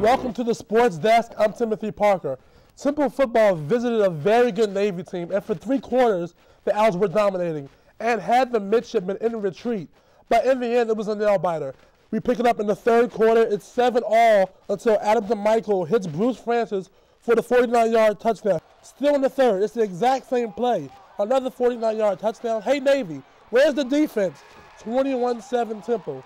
to the sports desk. I'm Timothy Parker. Temple football visited a very good Navy team, and for three quarters, the Owls were dominating and had the midshipmen in retreat. But in the end, it was a nail biter. We pick it up in the third quarter. It's 7 all until Adam DiMichele hits Bruce Francis for the 49 yard touchdown. Still in the third, it's the exact same play. Another 49 yard touchdown. Hey, Navy, where's the defense? 21 7 Temple.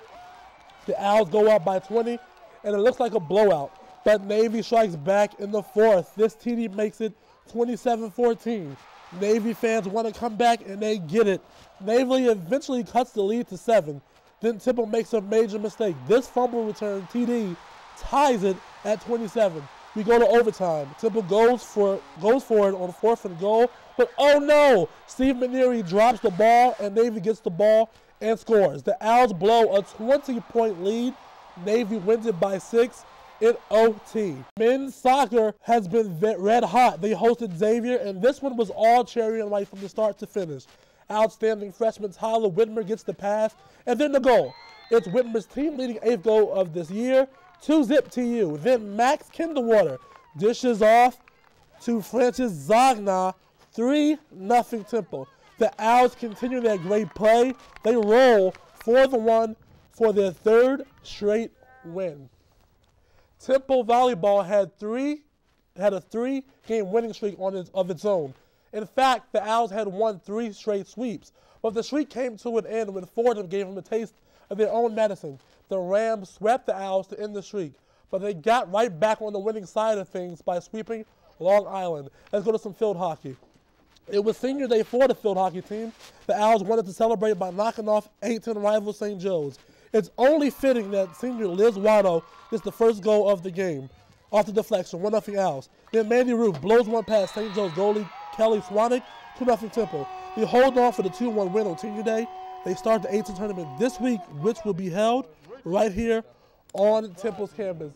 The Owls go up by 20, and it looks like a blowout. But Navy strikes back in the fourth. This TD makes it 27 14. Navy fans want to come back, and they get it. Navy eventually cuts the lead to seven. Then Temple makes a major mistake. This fumble return TD ties it at 27. We go to overtime. Temple goes for goes for it on fourth and goal, but oh no! Steve Maneri drops the ball, and Navy gets the ball and scores. The Owls blow a 20-point lead. Navy wins it by six in OT. Men's soccer has been red hot. They hosted Xavier, and this one was all cherry and white from the start to finish. Outstanding freshman Tyler Whitmer gets the pass, and then the goal. It's Whitmer's team leading eighth goal of this year. Two zip to you. Then Max Kinderwater dishes off to Francis Zagna. 3 nothing Temple. The Owls continue their great play. They roll 4 the 1 for their third straight win. Temple Volleyball had three had a three game winning streak on its, of its own. In fact, the Owls had won three straight sweeps, but the streak came to an end when Fordham gave them a taste of their own medicine. The Rams swept the Owls to end the streak, but they got right back on the winning side of things by sweeping Long Island. Let's go to some field hockey. It was senior day for the field hockey team. The Owls wanted to celebrate by knocking off A-10 rival St. Joe's. It's only fitting that senior Liz Watto gets the first goal of the game off the deflection, 1 0 Owls. Then Mandy Roof blows one past St. Joe's goalie Kelly Swanick, 2 0 Temple. They hold on for the 2 1 win on senior day. They start the A-10 tournament this week, which will be held right here on Temple's campus.